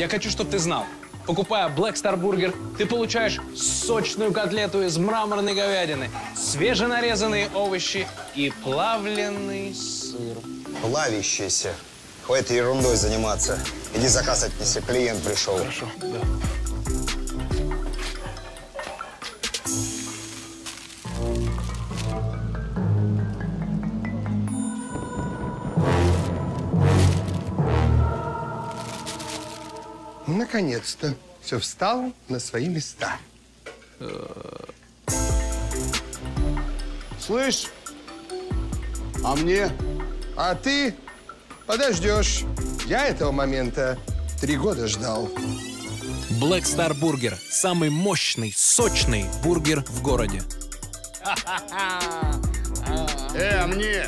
Я хочу, чтобы ты знал. Покупая Black Star Burger, ты получаешь сочную котлету из мраморной говядины, свеженарезанные овощи и плавленый сыр. Плавящийся. Хватит ерундой заниматься. Иди заказ отнеси, клиент пришел. Хорошо, да. Наконец-то все встало на свои места. Слышь, а мне? А ты подождешь. Я этого момента три года ждал. Black Star Burger – самый мощный, сочный бургер в городе. Э, а мне?